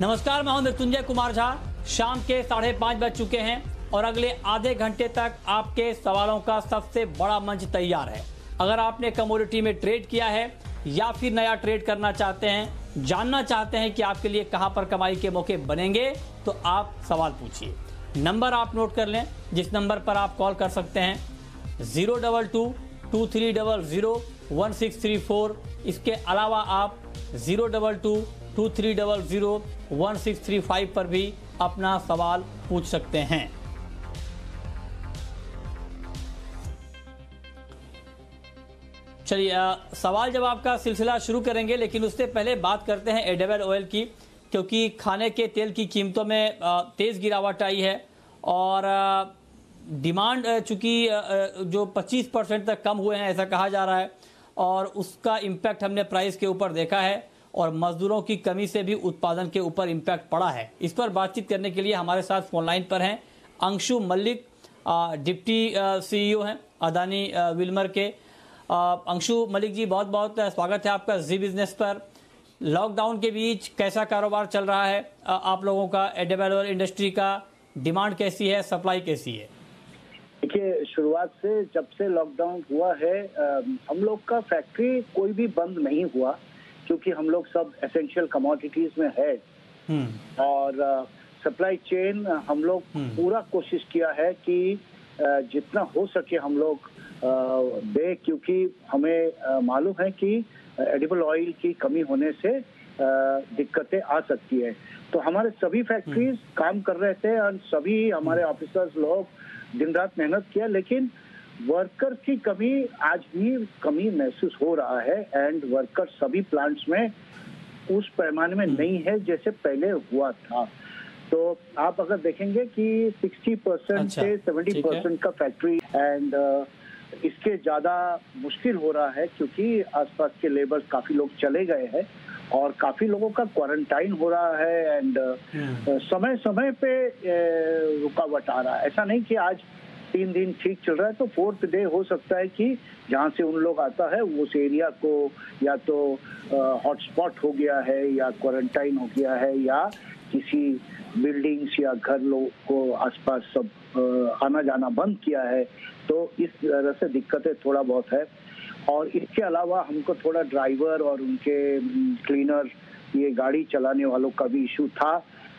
नमस्कार, मैं हूँ मृत्युंजय कुमार झा। शाम के साढ़े पाँच बज चुके हैं और अगले आधे घंटे तक आपके सवालों का सबसे बड़ा मंच तैयार है। अगर आपने कमोडिटी में ट्रेड किया है या फिर नया ट्रेड करना चाहते हैं, जानना चाहते हैं कि आपके लिए कहाँ पर कमाई के मौके बनेंगे तो आप सवाल पूछिए। नंबर आप नोट कर लें, जिस नंबर पर आप कॉल कर सकते हैं, zero double two two three double zero one six three four. इसके अलावा आप zero double two two three double zero one six three five पर भी अपना सवाल पूछ सकते हैं। चलिए सवाल जवाब का सिलसिला शुरू करेंगे, लेकिन उससे पहले बात करते हैं एडेबल ऑयल की, क्योंकि खाने के तेल की कीमतों में तेज़ गिरावट आई है और डिमांड चूँकि जो 25 परसेंट तक कम हुए हैं, ऐसा कहा जा रहा है, और उसका इम्पैक्ट हमने प्राइस के ऊपर देखा है। और मजदूरों की कमी से भी उत्पादन के ऊपर इम्पैक्ट पड़ा है। इस पर बातचीत करने के लिए हमारे साथ फ़ोन लाइन पर हैं अंशु मल्लिक डिप्टी सीईओ हैं, अदानी विल्मर के। अंशु मलिक जी, बहुत बहुत स्वागत है आपका जी बिज़नेस पर। लॉकडाउन के बीच कैसा कारोबार चल रहा है? आप लोगों का एडेबल इंडस्ट्री का डिमांड कैसी है? सप्लाई कैसी है? देखिए, शुरुआत से जब से लॉकडाउन हुआ है हम लोग का फैक्ट्री कोई भी बंद नहीं हुआ। क्योंकि हम लोग सब एसेंशियल कमोडिटीज में है हम्म। और सप्लाई चेन हम लोग हम्म। पूरा कोशिश किया है कि जितना हो सके हम लोग दे क्योंकि हमें मालूम है कि एडिबल ऑयल की कमी होने से दिक्कतें आ सकती है तो हमारे सभी फैक्ट्रीज हम्म। काम कर रहे थे और सभी हमारे ऑफिसर्स लोग दिन रात मेहनत किया लेकिन वर्कर की कमी आज भी कमी महसूस हो रहा है एंड वर्कर सभी प्लांट्स में उस पैमाने में हम्म। नहीं है जैसे पहले हुआ था तो आप अगर देखेंगे कि 60 परसेंट अच्छा, से 70 परसेंट का फैक्ट्री एंड uh, इसके ज़्यादा मुश्किल हो रहा है क्योंकि आसपास के लेबर काफ़ी लोग चले गए हैं और काफ़ी लोगों का क्वारंटाइन हो रहा है एंड uh, हम्म। समय समय पे uh, रुकावट आ रहा है ऐसा नहीं कि आज तीन दिन ठीक चल रहा है तो फोर्थ डे हो सकता है कि जहाँ से उन लोग आता है, उस एरिया को या तो हॉटस्पॉट हो गया है या क्वारंटाइन हो गया है या किसी बिल्डिंग्स या घर लोग को आसपास सब आना जाना बंद किया है तो इस तरह से दिक्कतें थोड़ा बहुत है। और इसके अलावा हमको थोड़ा ड्राइवर और उनके क्लीनर ये गाड़ी चलाने वालों का भी इशू था।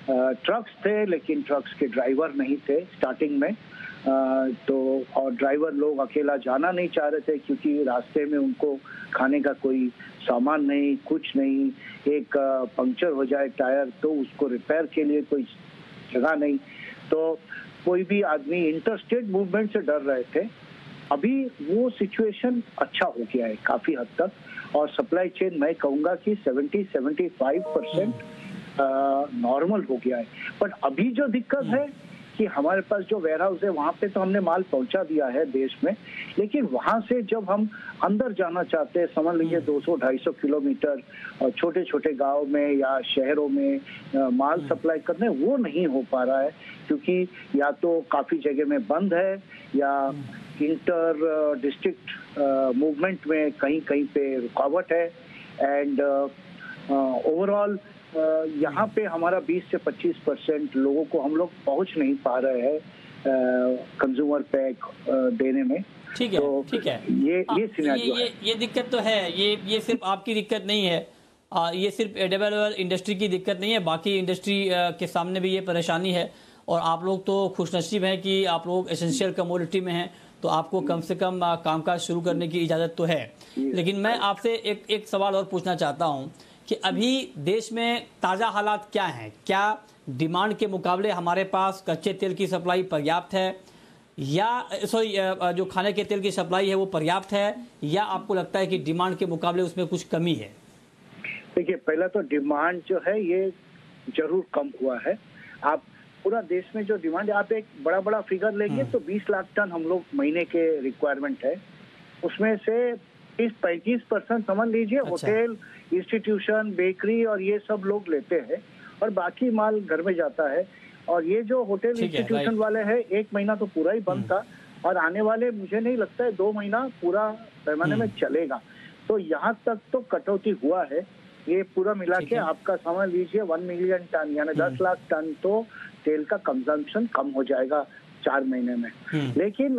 ट्रक्स थे, लेकिन ट्रक्स के ड्राइवर नहीं थे स्टार्टिंग में। तो और ड्राइवर लोग अकेला जाना नहीं चाह रहे थे क्योंकि रास्ते में उनको खाने का कोई सामान नहीं, कुछ नहीं। एक पंक्चर हो जाए टायर तो उसको रिपेयर के लिए कोई जगह नहीं। तो कोई भी आदमी इंटरस्टेट मूवमेंट से डर रहे थे। अभी वो सिचुएशन अच्छा हो गया है काफ़ी हद तक। और सप्लाई चेन मैं कहूँगा कि 70 75 परसेंट नॉर्मल हो गया है। बट अभी जो दिक्कत है कि हमारे पास जो वेयर हाउस है वहाँ पे तो हमने माल पहुँचा दिया है देश में लेकिन वहाँ से जब हम अंदर जाना चाहते हैं समझ लीजिए 200-250 हम्म। किलोमीटर छोटे छोटे गाँव में या शहरों में माल हम्म। सप्लाई करने वो नहीं हो पा रहा है क्योंकि या तो काफ़ी जगह में बंद है या इंटर डिस्ट्रिक्ट मूवमेंट में कहीं कहीं पे रुकावट है एंड ओवरऑल यहाँ पे हमारा 20 से 25 परसेंट लोगों को हम लोग पहुँच नहीं पा रहे हैं कंज्यूमर पैक देने में। ठीक है तो ठीक है। ये आ, ये ये, ये ये दिक्कत तो है ये ये सिर्फ़ आपकी दिक्कत नहीं है। आ, ये सिर्फ़ एडेबल इंडस्ट्री की दिक्कत नहीं है बाकी इंडस्ट्री के सामने भी ये परेशानी है। और आप लोग तो खुशनसीब हैं कि आप लोग एसेंशियल कमोडिटी में हैं तो आपको कम से कम कामकाज शुरू करने की इजाज़त तो है। लेकिन मैं आपसे एक एक सवाल और पूछना चाहता हूँ। कि अभी देश में ताज़ा हालात क्या हैं? क्या डिमांड के मुकाबले हमारे पास कच्चे तेल की सप्लाई पर्याप्त है? या सॉरी जो खाने के तेल की सप्लाई है वो पर्याप्त है? या आपको लगता है कि डिमांड के मुकाबले उसमें कुछ कमी है? देखिए पहला तो डिमांड जो है ये ज़रूर कम हुआ है। आप पूरा देश में जो डिमांड आप एक बड़ा बड़ा फिगर लेंगे हम्म। तो 20 लाख टन हम लोग महीने के रिक्वायरमेंट है। उसमें से तीस पैंतीस परसेंट समझ लीजिए अच्छा। होटल इंस्टीट्यूशन बेकरी और ये सब लोग लेते हैं और बाकी माल घर में जाता है और ये जो होटल इंस्टीट्यूशन वाले हैं एक महीना तो पूरा ही बंद हम्म। था और आने वाले मुझे नहीं लगता है दो महीना पूरा पैमाने में हम्म। चलेगा तो यहाँ तक तो कटौती हुआ है ये पूरा मिला के आपका समझ लीजिए वन मिलियन टन यानी दस हम्म। लाख टन तो तेल का कंजम्पशन कम हो जाएगा चार महीने में। लेकिन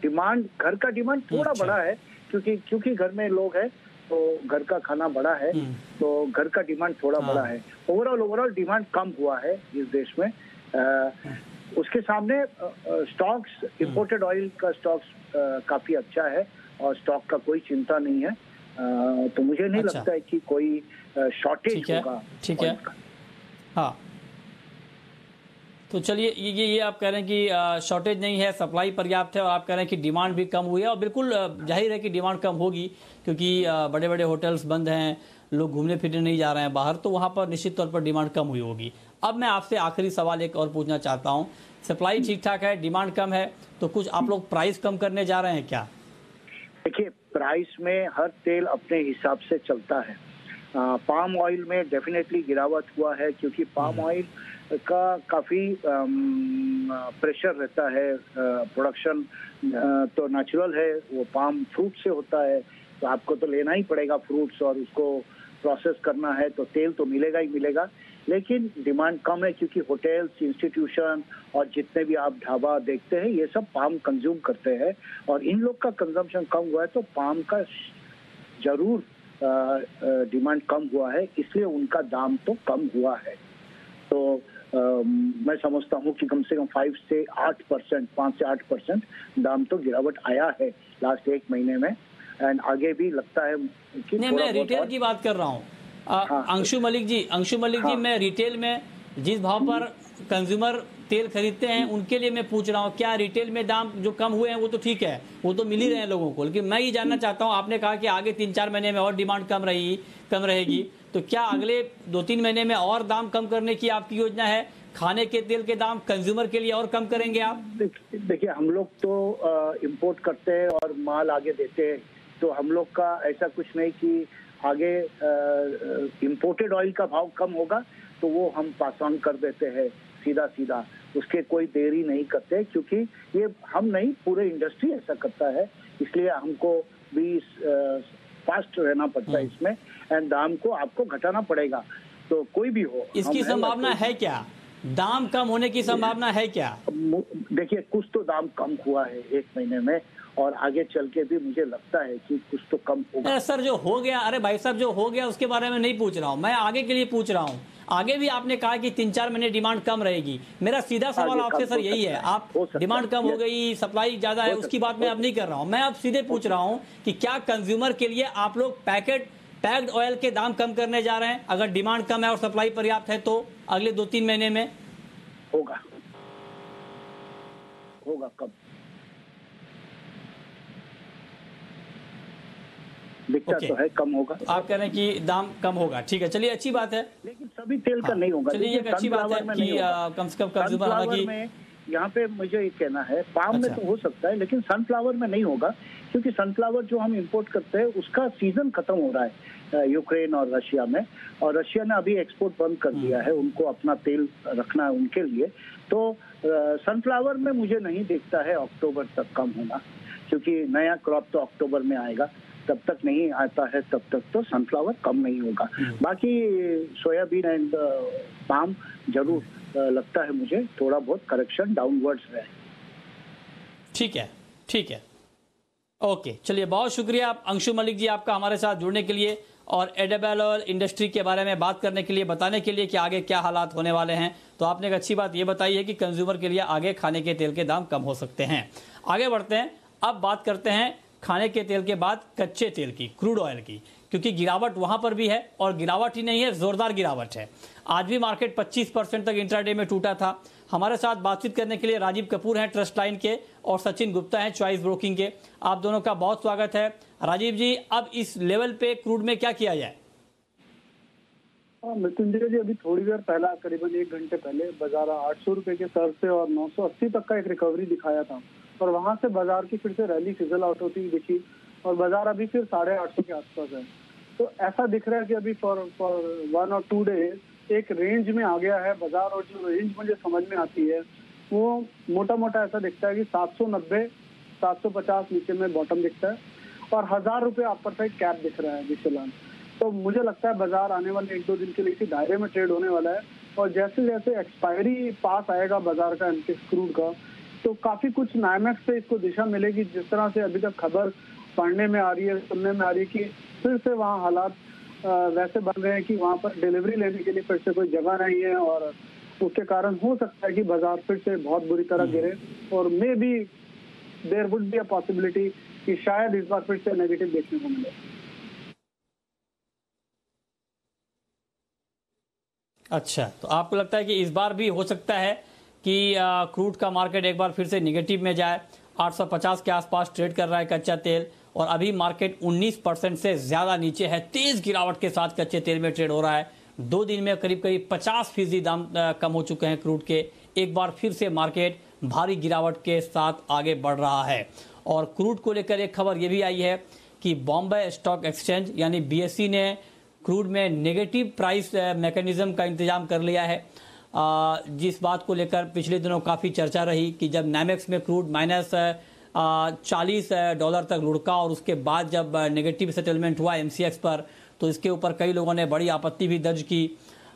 डिमांड घर का डिमांड थोड़ा अच्छा। बड़ा है क्योंकि क्योंकि घर में लोग हैं तो घर का खाना बड़ा है हम्म। तो घर का डिमांड थोड़ा हाँ। बड़ा है। ओवरऑल ओवरऑल डिमांड कम हुआ है इस देश में। आ, उसके सामने स्टॉक्स इंपोर्टेड ऑयल का स्टॉक्स काफ़ी अच्छा है और स्टॉक का कोई चिंता नहीं है। आ, तो मुझे नहीं अच्छा। लगता है कि कोई शॉर्टेज होगा ठीक है। हाँ। तो चलिए ये ये ये आप कह रहे हैं कि शॉर्टेज नहीं है सप्लाई पर्याप्त है और आप कह रहे हैं कि डिमांड भी कम हुई है और बिल्कुल ज़ाहिर है कि डिमांड कम होगी क्योंकि बड़े बड़े होटल्स बंद हैं लोग घूमने फिरने नहीं जा रहे हैं बाहर तो वहाँ पर निश्चित तौर पर डिमांड कम हुई होगी। अब मैं आपसे आखिरी सवाल एक और पूछना चाहता हूँ। सप्लाई ठीक ठाक है डिमांड कम है तो कुछ आप लोग प्राइस कम करने जा रहे हैं क्या? देखिए प्राइस में हर तेल अपने हिसाब से चलता है। पाम ऑयल में डेफिनेटली गिरावट हुआ है क्योंकि पाम ऑयल का काफ़ी प्रेशर रहता है प्रोडक्शन तो नेचुरल है वो पाम फ्रूट से होता है तो आपको तो लेना ही पड़ेगा फ्रूट्स और उसको प्रोसेस करना है तो तेल तो मिलेगा ही मिलेगा लेकिन डिमांड कम है क्योंकि होटल्स इंस्टीट्यूशन और जितने भी आप ढाबा देखते हैं ये सब पाम कंज्यूम करते हैं और इन लोग का कंजम्पशन कम हुआ है तो पाम का ज़रूर डिमांड कम हुआ है इसलिए उनका दाम तो कम हुआ है। तो आ, मैं समझता हूँ कि कम से कम फाइव से आठ परसेंट पाँच से आठ परसेंट दाम तो गिरावट आया है लास्ट एक महीने में। एंड आगे भी लगता है कि नहीं मैं रिटेल की बात कर रहा हूँ। हाँ, अंशु मलिक जी अंशु मलिक हाँ, जी मैं रिटेल में जिस भाव पर कंज्यूमर तेल खरीदते हैं, उनके लिए मैं पूछ रहा हूँ, क्या रिटेल में दाम जो कम हुए हैं, वो तो ठीक है, वो तो मिल ही रहे हैं लोगों को। लेकिन मैं ये जानना चाहता हूँ, आपने कहा कि आगे तीन चार महीने में और डिमांड कम रही, कम रहेगी तो क्या अगले दो तीन महीने में और दाम कम करने की आपकी योजना है? खाने के तेल के दाम कंज्यूमर के लिए और कम करेंगे आप? देखिए हम लोग तो इम्पोर्ट करते हैं और माल आगे देते हैं तो हम लोग का ऐसा कुछ नहीं कि आगे इम्पोर्टेड ऑयल का भाव कम होगा तो वो हम पास ऑन कर देते हैं। सीधा सीधा उसके कोई देरी नहीं करते क्योंकि ये हम नहीं पूरे इंडस्ट्री ऐसा करता है। इसलिए हमको भी फास्ट रहना पड़ता है हम्म। इसमें एंड दाम को आपको घटाना पड़ेगा। तो कोई भी हो इसकी संभावना है क्या? दाम कम होने की संभावना है क्या? देखिए कुछ तो दाम कम हुआ है एक महीने में और आगे चल के भी मुझे लगता है कि कुछ तो कम होगा। सर जो हो गया अरे भाई साहब जो हो गया उसके बारे में नहीं पूछ रहा हूँ। मैं आगे के लिए पूछ रहा हूँ। आगे भी आपने कहा कि तीन चार महीने डिमांड कम रहेगी। मेरा सीधा सवाल आपसे सर यही है। आप डिमांड कम हो गई सप्लाई ज़्यादा है उसकी बात मैं अब नहीं कर रहा हूँ। मैं अब सीधे पूछ रहा हूँ कि क्या कंज्यूमर के लिए आप लोग पैकेट पैक्ड ऑयल के दाम कम करने जा रहे हैं? अगर डिमांड कम है और सप्लाई पर्याप्त है तो अगले दो तीन महीने में? होगा। होगा कब दिखता okay. तो है कम होगा आप कह रहे हैं कि दाम कम होगा ठीक है चलिए अच्छी बात है लेकिन सभी तेल का हाँ। नहीं होगा चलिए एक अच्छी बात है कि कम से कम कंज्यूमर हालाँकि यहाँ पे मुझे ये कहना है पाम अच्छा। में तो हो सकता है लेकिन सनफ्लावर में नहीं होगा क्योंकि सनफ्लावर जो हम इंपोर्ट करते हैं उसका सीज़न खत्म हो रहा है यूक्रेन और रशिया में और रशिया ने अभी एक्सपोर्ट बंद कर दिया हम्म। है उनको अपना तेल रखना है उनके लिए तो सनफ्लावर में मुझे नहीं देखता है अक्टूबर तक कम होना क्योंकि नया क्रॉप तो अक्टूबर में आएगा तब तक नहीं आता है तब तक तो सनफ्लावर कम नहीं होगा। हम्म। बाकी सोयाबीन एंड पाम ज़रूर uh, लगता है मुझे थोड़ा बहुत करेक्शन डाउनवर्ड्स है। ठीक है ठीक है। ओके चलिए बहुत शुक्रिया आप अंशु मलिक जी आपका हमारे साथ जुड़ने के लिए और एडेबल ऑयल इंडस्ट्री के बारे में बात करने के लिए बताने के लिए कि आगे क्या हालात होने वाले हैं। तो आपने एक अच्छी बात यह बताई है कि कंज्यूमर के लिए आगे खाने के तेल के दाम कम हो सकते हैं। आगे बढ़ते हैं अब बात करते हैं खाने के तेल के बाद कच्चे तेल की क्रूड ऑयल की क्योंकि गिरावट वहाँ पर भी है और गिरावट ही नहीं है जोरदार गिरावट है। आज भी मार्केट 25 परसेंट तक इंट्राडे में टूटा था। हमारे साथ बातचीत करने के लिए राजीव कपूर हैं ट्रस्ट लाइन के और सचिन गुप्ता हैं चॉइस ब्रोकिंग के। आप दोनों का बहुत स्वागत है। राजीव जी अब इस लेवल पे क्रूड में क्या किया जाए? हाँ, मृत्युंजय जी अभी थोड़ी देर पहला करीबन एक घंटे पहले बाज़ार आठ सौ रुपए के सर से और नौ सौ अस्सी तक का एक रिकवरी दिखाया था। और वहाँ से बाज़ार की फिर से रैली फिजल आउट होती हुई दिखी और बाज़ार अभी फिर साढ़े आठ सौ के आसपास है। तो ऐसा दिख रहा है कि अभी फॉर फॉर वन और टू डेज़ एक रेंज में आ गया है बाज़ार और जो रेंज मुझे समझ में आती है, वो मोटा मोटा ऐसा दिखता है कि सात सौ नब्बे, सात सौ पचास नीचे में बॉटम दिखता है और हज़ार रुपए अपर साइड कैप दिख रहा है अभी तो मुझे लगता है बाज़ार आने वाले एक दो दिन के लिए इसी दायरे में ट्रेड होने वाला है और जैसे जैसे एक्सपायरी पास आएगा बाज़ार का एमसीएक्स क्रूड का तो काफ़ी कुछ नाइमैक्स से इसको दिशा मिलेगी जिस तरह से अभी तक खबर पढ़ने में आ रही है सुनने में आ रही है कि फिर से वहाँ हालात वैसे बन रहे हैं कि वहाँ पर डिलीवरी लेने के लिए फिर से कोई जगह नहीं है और उसके कारण हो सकता है कि बाज़ार फिर से बहुत बुरी तरह गिरे और maybe there would be a possibility कि शायद इस बार फिर से नेगेटिव देखने को मिले। अच्छा तो आपको लगता है कि इस बार भी हो सकता है कि क्रूड का मार्केट एक बार फिर से निगेटिव में जाए। 850 के आसपास ट्रेड कर रहा है कच्चा तेल और अभी मार्केट 19 परसेंट से ज़्यादा नीचे है। तेज गिरावट के साथ कच्चे तेल में ट्रेड हो रहा है। दो दिन में करीब करीब 50 फ़ीसदी दाम कम हो चुके हैं क्रूड के। एक बार फिर से मार्केट भारी गिरावट के साथ आगे बढ़ रहा है। और क्रूड को लेकर एक खबर यह भी आई है कि बॉम्बे स्टॉक एक्सचेंज यानी बीएससी ने क्रूड में नेगेटिव प्राइस मैकेनिज्म का इंतज़ाम कर लिया है। जिस बात को लेकर पिछले दिनों काफ़ी चर्चा रही कि जब नैमेक्स में क्रूड माइनस चालीस डॉलर तक लुढ़का और उसके बाद जब नेगेटिव सेटलमेंट हुआ एमसीएक्स पर तो इसके ऊपर कई लोगों ने बड़ी आपत्ति भी दर्ज की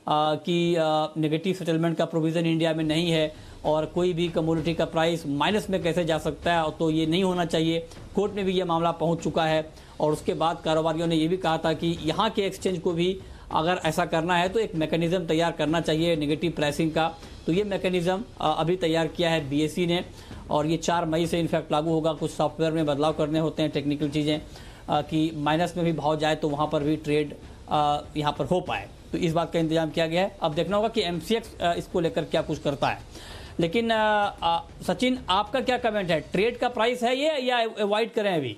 कि नेगेटिव सेटलमेंट का प्रोविज़न इंडिया में नहीं है और कोई भी कमोडिटी का प्राइस माइनस में कैसे जा सकता है तो ये नहीं होना चाहिए। कोर्ट में भी ये मामला पहुँच चुका है और उसके बाद कारोबारियों ने ये भी कहा था कि यहाँ के एक्सचेंज को भी अगर ऐसा करना है तो एक मैकेनिज्म तैयार करना चाहिए नेगेटिव प्राइसिंग का। तो ये मैकेनिज्म अभी तैयार किया है बीएससी ने और ये चार मई से इनफैक्ट लागू होगा। कुछ सॉफ्टवेयर में बदलाव करने होते हैं टेक्निकल चीज़ें कि माइनस में भी भाव जाए तो वहाँ पर भी ट्रेड यहाँ पर हो पाए। तो इस बात का इंतज़ाम किया गया है। अब देखना होगा कि एमसीएक्स इसको लेकर क्या कुछ करता है। लेकिन सचिन, आपका क्या कमेंट है? ट्रेड का प्राइस है ये या अवॉइड करें अभी?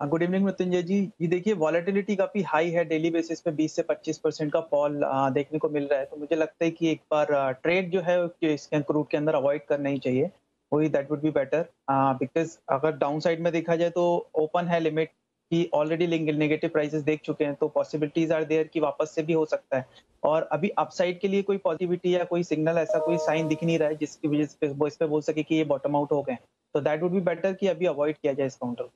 Good evening Mrityunjay ji. ये देखिए वॉलेटिलिटी काफ़ी हाई है डेली बेसिस पे 20 से 25 परसेंट का फॉल देखने को मिल रहा है। तो मुझे लगता है कि एक बार ट्रेड जो है इसके क्रूड के अंदर अवॉइड करना ही चाहिए। वही that would be better because अगर डाउन साइड में देखा जाए तो ओपन है लिमिट कि ऑलरेडी नेगेटिव प्राइसेस देख चुके हैं तो पॉसिबिलिटीज आर देयर कि वापस से भी हो सकता है। और अभी अपसाइड के लिए कोई पॉजिटिविटी या कोई सिग्नल ऐसा कोई साइन दिख नहीं रहा है, जिसकी वजह से, इस पे बोल सके कि ये बॉटम आउट हो गए तो दैट वुड बी बेटर कि अभी अवॉइड किया जाए इस काउंटर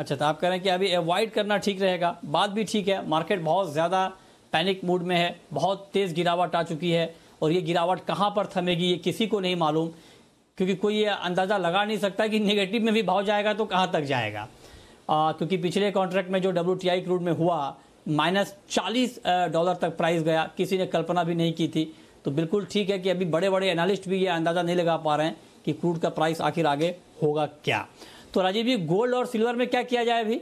अच्छा तो आप कह रहे हैं कि अभी अवॉइड करना ठीक रहेगा। बात भी ठीक है मार्केट बहुत ज़्यादा पैनिक मूड में है बहुत तेज़ गिरावट आ चुकी है और ये गिरावट कहाँ पर थमेगी ये किसी को नहीं मालूम क्योंकि कोई ये अंदाज़ा लगा नहीं सकता कि नेगेटिव में भी भाव जाएगा तो कहाँ तक जाएगा। आ, क्योंकि पिछले कॉन्ट्रैक्ट में जो डब्ल्यू टी आई क्रूड में हुआ माइनस चालीस डॉलर तक प्राइस गया किसी ने कल्पना भी नहीं की थी। तो बिल्कुल ठीक है कि अभी बड़े बड़े एनालिस्ट भी ये अंदाज़ा नहीं लगा पा रहे हैं कि क्रूड का प्राइस आखिर आगे होगा क्या। तो राजीव जी गोल्ड और सिल्वर में क्या किया जाए अभी?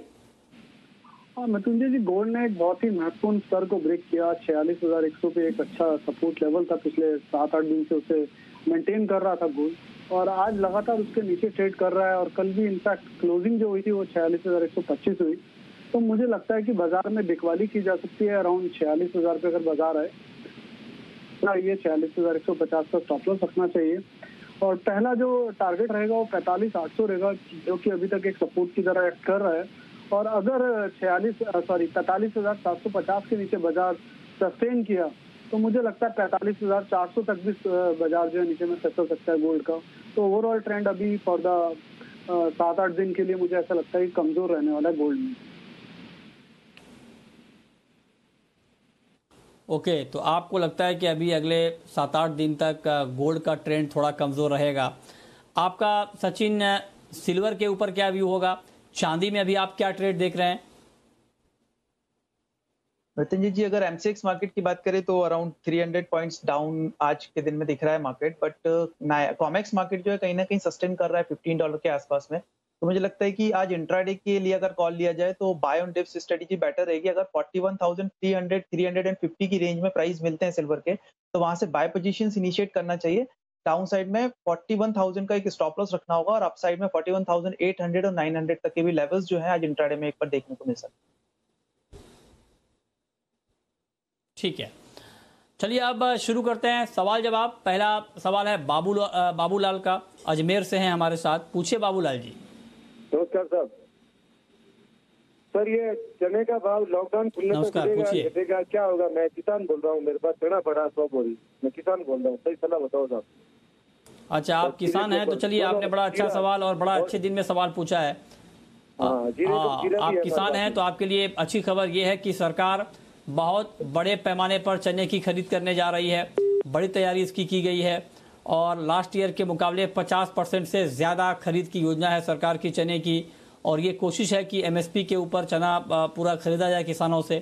हाँ मृत्युंजय जी गोल्ड ने एक बहुत ही महत्वपूर्ण स्तर को ब्रेक किया। छियालीस हज़ार एक सौ पे एक अच्छा सपोर्ट लेवल था पिछले सात आठ दिन से उसे मेंटेन कर रहा था गोल्ड और आज लगातार उसके नीचे ट्रेड कर रहा है और कल भी इनफैक्ट क्लोजिंग जो हुई थी वो छियालीस हज़ार एक सौ पच्चीस हुई। तो मुझे लगता है कि बाज़ार में बिकवाली की जा सकती है अराउंड छियालीस हज़ार पे अगर बाज़ार आए ना ये छियालीस हज़ार एक सौ पचास का स्टॉप लॉस रखना चाहिए। और पहला जो टारगेट रहेगा वो पैंतालीस, आठ सौ रहेगा, जो कि अभी तक एक सपोर्ट की तरह एक्ट कर रहा है। और अगर छियालीस सॉरी पैंतालीस हज़ार सात सौ पचास के नीचे बाज़ार सस्टेन किया तो मुझे लगता है पैंतालीस हज़ार चार सौ तक भी बाज़ार जो है नीचे में सेटल सकता है गोल्ड का। तो ओवरऑल ट्रेंड अभी फॉर द सात आठ दिन के लिए मुझे ऐसा लगता है कि कमज़ोर रहने वाला है गोल्ड में। ओके तो आपको लगता है कि अभी अगले सात आठ दिन तक गोल्ड का ट्रेंड थोड़ा कमज़ोर रहेगा। आपका सचिन सिल्वर के ऊपर क्या व्यू होगा? चांदी में अभी आप क्या ट्रेड देख रहे हैं? नितिन जी अगर एमसीएक्स मार्केट की बात करें तो अराउंड 300 पॉइंट्स डाउन आज के दिन में दिख रहा है मार्केट बट कॉमेक्स मार्केट जो है कहीं ना कहीं सस्टेन कर रहा है 15 डॉलर के आसपास में। तो मुझे लगता है कि आज इंट्राडे के लिए अगर कॉल लिया जाए तो buy on dips strategy better रहेगी। अगर 41,300 350 की रेंज में प्राइस मिलते हैं सिल्वर के तो वहाँ से बाय पोजीशंस इनिशिएट करना चाहिए। डाउन साइड में 41,000 का एक स्टॉप लॉस रखना होगा और अप साइड में 41,800 और 900 तक के भी लेवल्स जो है आज इंट्राडे में एक बार देखने को मिल सकते ठीक है। चलिए अब शुरू करते हैं सवाल जवाब। पहला सवाल है बाबू बाबूलाल का। अजमेर से हैं हमारे साथ। पूछिए बाबूलाल जी। नमस्कार साहब। सर ये चने का भाव लॉकडाउन खुलने घटेगा क्या होगा? मैं किसान बोल रहा हूँ मेरे पास चना पड़ा सौ बोरी। मैं किसान बोल रहा हूँ सही सलाह बताओ साहब। अच्छा आप किसान हैं तो चलिए आपने बड़ा अच्छा सवाल और बड़ा अच्छे दिन में सवाल पूछा है। हाँ, हाँ आप किसान हैं तो आपके लिए अच्छी खबर ये है कि सरकार बहुत बड़े पैमाने पर चने की खरीद करने जा रही है बड़ी तैयारी इसकी की गई है। और लास्ट ईयर के मुकाबले 50 परसेंट से ज़्यादा खरीद की योजना है सरकार की चने की। और ये कोशिश है कि एमएसपी के ऊपर चना पूरा खरीदा जाए किसानों से।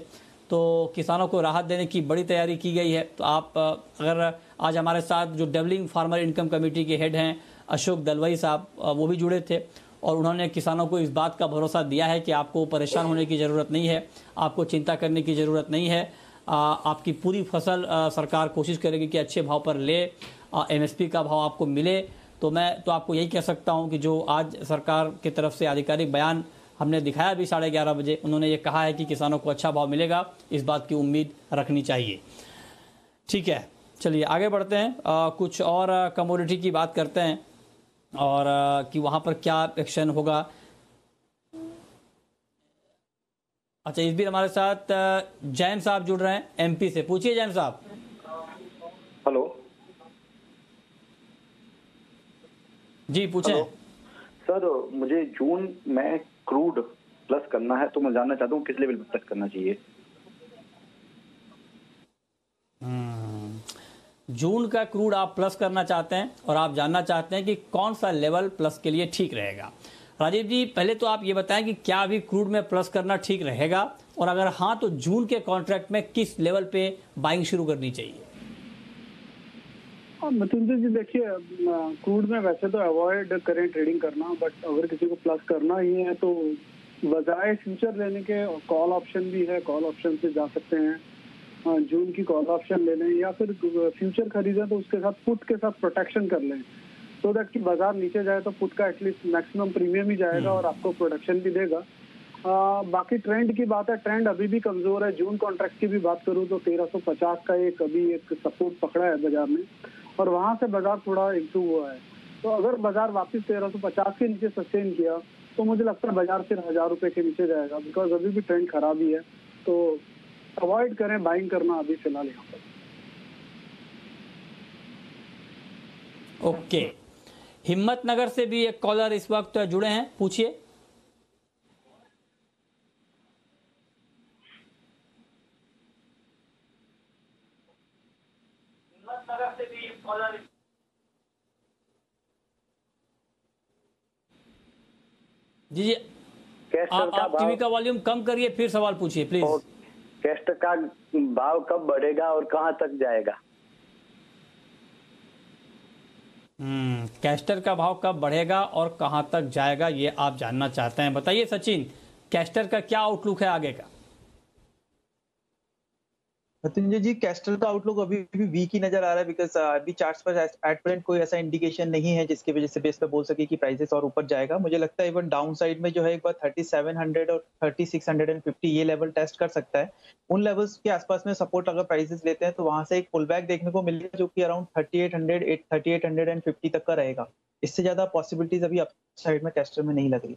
तो किसानों को राहत देने की बड़ी तैयारी की गई है। तो आप अगर आज हमारे साथ जो डेवलिंग फार्मर इनकम कमेटी के हेड हैं, अशोक दलवई साहब वो भी जुड़े थे। और उन्होंने किसानों को इस बात का भरोसा दिया है कि आपको परेशान होने की ज़रूरत नहीं है, आपको चिंता करने की ज़रूरत नहीं है। आपकी पूरी फ़सल सरकार कोशिश करेगी कि अच्छे भाव पर ले। एमएसपी का भाव आपको मिले तो मैं तो आपको यही कह सकता हूँ कि जो आज सरकार की तरफ़ से आधिकारिक बयान हमने दिखाया अभी साढ़े ग्यारह बजे उन्होंने ये कहा है कि किसानों को अच्छा भाव मिलेगा इस बात की उम्मीद रखनी चाहिए। ठीक है चलिए आगे बढ़ते हैं। आ, कुछ और कमोडिटी की बात करते हैं और आ, कि वहाँ पर क्या एक्शन होगा। अच्छा इस बीच हमारे साथ जैन साहब जुड़ रहे हैं एमपी से। पूछिए जैन साहब। हेलो। जी पूछे। सर मुझे जून में क्रूड प्लस करना है तो मैं जानना चाहता हूँ किस लेवल पर प्लस करना चाहिए? हम्म। जून का क्रूड आप प्लस करना चाहते हैं और आप जानना चाहते हैं कि कौन सा लेवल प्लस के लिए ठीक रहेगा। राजीव जी पहले तो आप ये बताएँ कि क्या अभी क्रूड में प्लस करना ठीक रहेगा? और अगर हाँ तो जून के कॉन्ट्रैक्ट में किस लेवल पे बाइंग शुरू करनी चाहिए? मृत्युंजय जी देखिए क्रूड में वैसे तो अवॉइड करें ट्रेडिंग करना बट अगर किसी को प्लस करना ही है तो बजाय फ्यूचर लेने के कॉल ऑप्शन भी है कॉल ऑप्शन से जा सकते हैं। जून की कॉल ऑप्शन ले लें या फिर फ्यूचर खरीदें तो उसके साथ पुट के साथ प्रोटेक्शन कर लें। सो दैट कि बाज़ार नीचे जाए तो पुट का एटलीस्ट मैक्सिमम प्रीमियम ही जाएगा हम्म। और आपको प्रोडक्शन भी देगा। आ, बाकी ट्रेंड की बात है ट्रेंड अभी भी कमज़ोर है। जून कॉन्ट्रैक्ट की भी बात करूँ तो 1350 का एक अभी एक सपोर्ट पकड़ा है बाज़ार में। और वहाँ से बाज़ार थोड़ा इम्प्रूव हुआ है। तो अगर बाज़ार वापस तेरह सौ पचास के नीचे सस्टेन किया तो मुझे लगता है बाज़ार फिर हज़ार रुपए के नीचे जाएगा। बिकॉज़ अभी भी ट्रेंड खराब ही है। तो अवॉइड करें बाइंग करना अभी फ़िलहाल यहाँ पर। ओके हिम्मत नगर से भी एक कॉलर इस वक्त जुड़े हैं। पूछिए। जी जी। आप आप टीवी का वॉल्यूम कम करिए फिर सवाल पूछिए प्लीज़ कैस्ट का भाव कब बढ़ेगा और कहाँ तक जाएगा? हम्म कैस्टर का भाव कब बढ़ेगा और कहाँ तक जाएगा ये आप जानना चाहते हैं। बताइए सचिन कैस्टर का क्या आउटलुक है आगे का? मृत्युंजय जी कैस्टल का आउटलुक अभी भी वीक ही नज़र आ रहा है बिकॉज़ अभी चार्ट्स पर एट प्रेजेंट कोई ऐसा इंडिकेशन नहीं है जिसकी वजह से बेस पे बोल सके कि प्राइसेस और ऊपर जाएगा। मुझे लगता है इवन डाउन साइड में जो है एक बार 3700 और 3650 ये लेवल टेस्ट कर सकता है। उन लेवल्स के आसपास में सपोर्ट अगर प्राइसेस लेते हैं तो वहाँ से एक पुल देखने को मिलेगा जो कि around thirty eight hundred thirty eight hundred and fifty तक का रहेगा। इससे ज़्यादा पॉसिबिलिटीज अभी अप साइड में कैस्टर में नहीं लग रही।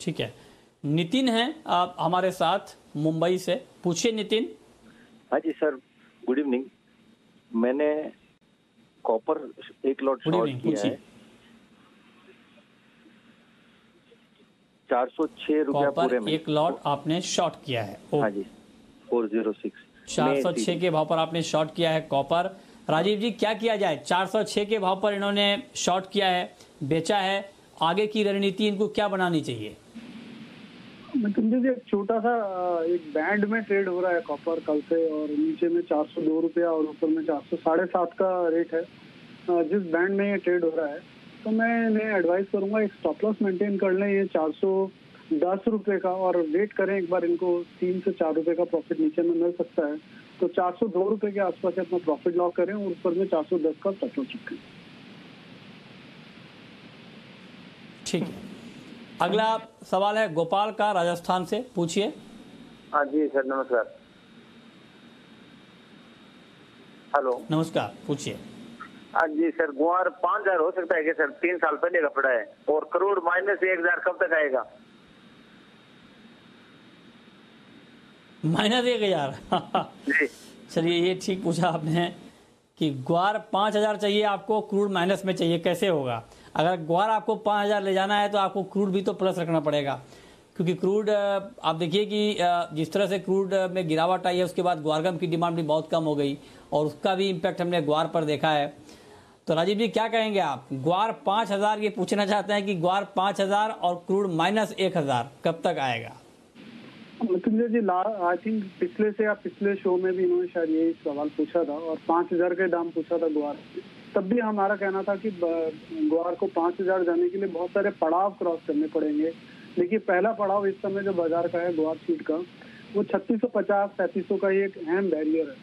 ठीक है। नितिन हैं आप हमारे साथ मुंबई से। पूछिए नितिन। हाँ जी सर गुड इवनिंग। मैंने कॉपर एक लॉट शॉर्ट किया है। चार सौ छह रुपया पूरे में। एक लॉट आपने शॉर्ट किया है। हाँ जी फोर ज़ीरो सिक्स। चार सौ छह के भाव पर आपने शॉर्ट किया है कॉपर। राजीव जी क्या किया जाए? चार सौ छह के भाव पर इन्होंने शॉर्ट किया है बेचा है। आगे की रणनीति इनको क्या बनानी चाहिए? मृत्युंजय जी, एक छोटा सा एक बैंड में ट्रेड हो रहा है कॉपर कल से और नीचे में चार सौ दो रुपया और ऊपर में चार सौ साढ़े सात का रेट है। जिस बैंड में ये ट्रेड हो रहा है तो मैं इन्हें एडवाइस करूँगा एक स्टॉप लॉस मेंटेन कर लें ये चार सौ दस रुपये का और वेट करें एक बार इनको तीन से चार रुपए का प्रॉफिट नीचे में मिल सकता है। तो चार सौ दो रुपये के आसपास अपना प्रॉफिट लॉक करें और ऊपर में चार सौ दस का स्टॉप लॉस रखें। ठीक है। अगला सवाल है गोपाल का राजस्थान से पूछिए। हाँ जी सर नमस्कार। हेलो। नमस्कार पूछिए। हाँ जी सर गुआर पाँच हज़ार हो सकता है क्या सर? तीन साल पहले का पड़ा है और करोड़ माइनस एक हज़ार कब तक आएगा? माइनस एक हज़ार? चलिए ये ठीक पूछा आपने। कि ग्वार पाँच हज़ार चाहिए आपको, क्रूड माइनस में चाहिए, कैसे होगा? अगर ग्वार आपको पाँच हज़ार ले जाना है तो आपको क्रूड भी तो प्लस रखना पड़ेगा। क्योंकि क्रूड आप देखिए कि जिस तरह से क्रूड में गिरावट आई है, उसके बाद ग्वारगम की डिमांड भी बहुत कम हो गई, और उसका भी इम्पैक्ट हमने ग्वार पर देखा है। तो राजीव जी, क्या कहेंगे आप? ग्वार पाँच हज़ार ये पूछना चाहते हैं कि ग्वार पाँच हज़ार और क्रूड माइनस एक हज़ार कब तक आएगा? मृत्युंजय जी आई थिंक पिछले से या पिछले शो में भी इन्होंने शायद यही सवाल पूछा था और पाँच हज़ार का दाम पूछा था ग्वार तब भी हमारा कहना था कि ग्वार को पाँच हज़ार जाने के लिए बहुत सारे पड़ाव क्रॉस करने पड़ेंगे। देखिए, पहला पड़ाव इस समय जो बाज़ार का है ग्वार सीट का, वो छत्तीस सौ पचास, पैंतीस सौ का ही एक अहम बैरियर है।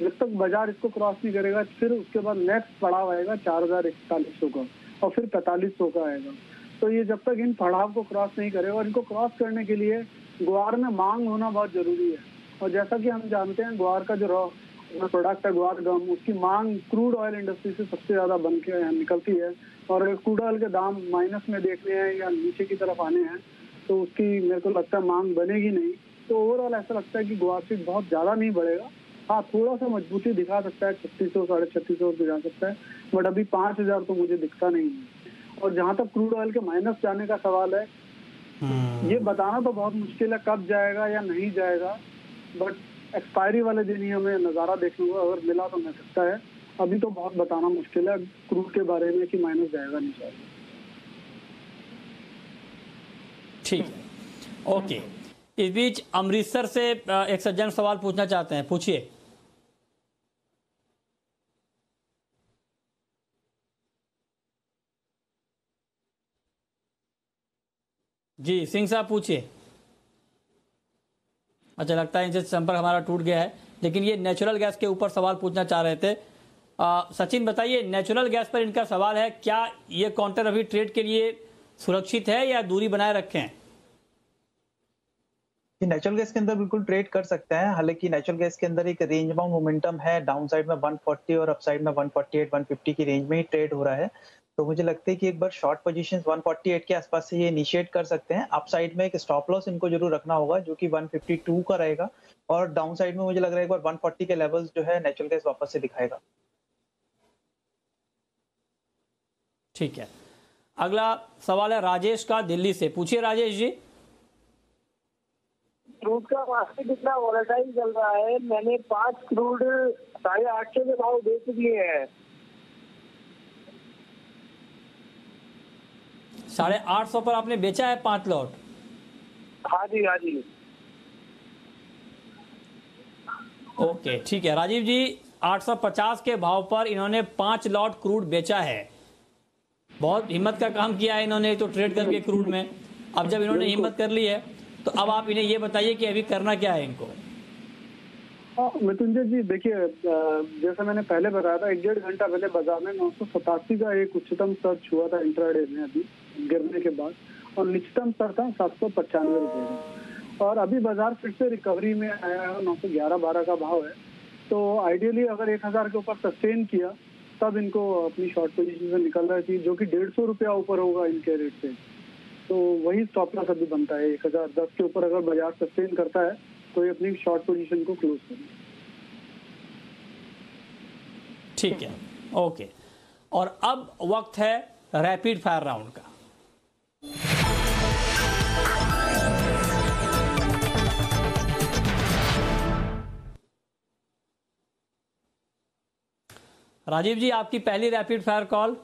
जब तक बाज़ार इसको क्रॉस नहीं करेगा, फिर उसके बाद नेक्स्ट पड़ाव आएगा चार हज़ार इकतालीस सौ का और फिर पैंतालीस सौ का आएगा। तो ये जब तक इन पड़ाव को क्रॉस नहीं करेगा और इनको क्रॉस करने के लिए ग्वार में मांग होना बहुत ज़रूरी है। और जैसा कि हम जानते हैं ग्वार का जो रॉ प्रोडक्ट है ग्वार गम, उसकी मांग क्रूड ऑयल इंडस्ट्री से सबसे ज़्यादा बन के निकलती है। और अगर क्रूड ऑयल के दाम माइनस में देखने हैं या नीचे की तरफ़ आने हैं तो उसकी मेरे को लगता है मांग बनेगी नहीं। तो ओवरऑल ऐसा लगता है कि ग्वार सीट बहुत ज़्यादा नहीं बढ़ेगा। हाँ थोड़ा सा मजबूती दिखा सकता है, छत्तीस सौ, साढ़े छत्तीस सौ जा सकता है बट अभी पाँच हज़ार तो मुझे दिखता नहीं है। और जहाँ तक क्रूड ऑयल के माइनस जाने का सवाल है। ये बताना तो बहुत मुश्किल है कब जाएगा या नहीं जाएगा बट एक्सपायरी वाले दिन ही हमें नज़ारा देखने को अगर मिला तो मिल सकता है। अभी तो बहुत बताना मुश्किल है क्रूड के बारे में कि माइनस जाएगा नहीं जाएगा। ठीक। है ओके। इस बीच अमृतसर से एक सज्जन सवाल पूछना चाहते हैं। पूछिए। जी सिंह साहब पूछिए। अच्छा लगता है इनसे संपर्क हमारा टूट गया है लेकिन ये नेचुरल गैस के ऊपर सवाल पूछना चाह रहे थे। आ, सचिन बताइए नेचुरल गैस पर इनका सवाल है क्या ये काउंटर अभी ट्रेड के लिए सुरक्षित है या दूरी बनाए रखे? नेचुरल गैस के अंदर बिल्कुल ट्रेड कर सकते हैं हालाँकि नेचुरल गैस के अंदर एक रेंज बाउंड मोमेंटम है डाउन साइड में 140 और अप साइड में 148 150 की रेंज में ही ट्रेड हो रहा है। तो मुझे लगता है कि एक बार शॉर्ट पोजीशंस 148 के आसपास से ये इनिशिएट कर सकते हैं। अप साइड में एक स्टॉप लॉस इनको ज़रूर रखना होगा जो कि 152 का रहेगा। और डाउन साइड में मुझे लग रहा है एक बार 140 के लेवल्स जो है नेचुरल गैस वापस से दिखाएगा। ठीक है। अगला सवाल है राजेश का दिल्ली से। पूछिए राजेश जी। क्रूड का मार्केट कितना वॉलेटाइल चल रहा है मैंने पाँच क्रूड साढ़े आठ सौ के भाव बेच दिए हैं। साढ़े आठ सौ पर आपने बेचा है पाँच लॉट? हाँ जी हाँ जी। ओके ठीक है। राजीव जी 850 के भाव पर इन्होंने पाँच लॉट क्रूड बेचा है। बहुत हिम्मत का काम किया है इन्होंने तो ट्रेड करके क्रूड में। अब जब इन्होंने हिम्मत कर ली है तो अब आप इन्हें ये बताइए कि अभी करना क्या है इनको? मृत्युंजय जी, देखिए जैसा मैंने पहले बताया था, एक डेढ़ घंटा पहले बाज़ार में नौ सौ सतासी का एक उच्चतम सर्च हुआ था इंट्राडे में अभी, गिरने के बाद, और निचतम स्तर था सात सौ पचानवे रुपये और अभी बाज़ार फिर से रिकवरी में आया है, नौ सौ ग्यारह बारह का भाव है। तो आइडियली अगर एक हज़ार के ऊपर सस्टेन किया, तब इनको अपनी शॉर्ट पोजीशन से निकलना चाहिए जो कि डेढ़ सौ रुपया ऊपर होगा इनके रेट से। तो वही स्टॉप लॉस अभी बनता है, एक हज़ार दस के ऊपर अगर बाज़ार सस्टेन करता है तो ये अपनी शॉर्ट पोजीशन को क्लोज करें। ठीक है। ओके और अब वक्त है रैपिड फायर राउंड का। राजीव जी आपकी पहली रैपिड फायर कॉल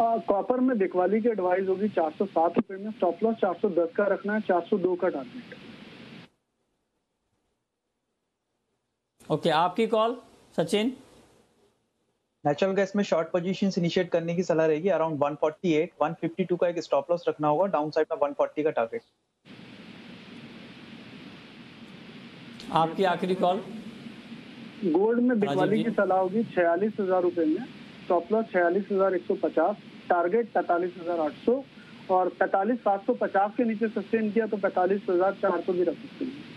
कॉपर में दिखवाली की एडवाइस होगी चार सौ सात रुपए में। स्टॉप लॉस चार सौ दस का रखना है चार सौ दो का टारगेट ओके आपकी कॉल सचिन? नेचुरल गैस में शॉर्ट पोजीशन इनिशिएट करने की सलाह रहेगी अराउंड 148 152 का एक स्टॉप लॉस रखना होगा डाउन साइड में 140 का टारगेट आपकी आखिरी कॉल गोल्ड में बिकवाली की सलाह होगी छियालीस हज़ार रुपए में स्टॉप लॉस छियालीस हज़ार एक सौ पचास टारगेट पैतालीस हज़ार आठ सौ और पैतालीस सात सौ पचास के नीचे सस्टेन किया तो पैतालीस हज़ार चार सौ भी रख सकते हैं।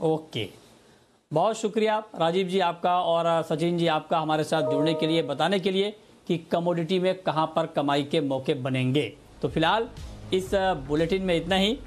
ओके। बहुत शुक्रिया राजीव जी आपका और सचिन जी आपका हमारे साथ जुड़ने के लिए, बताने के लिए कि कमोडिटी में कहाँ पर कमाई के मौके बनेंगे। तो फ़िलहाल इस बुलेटिन में इतना ही।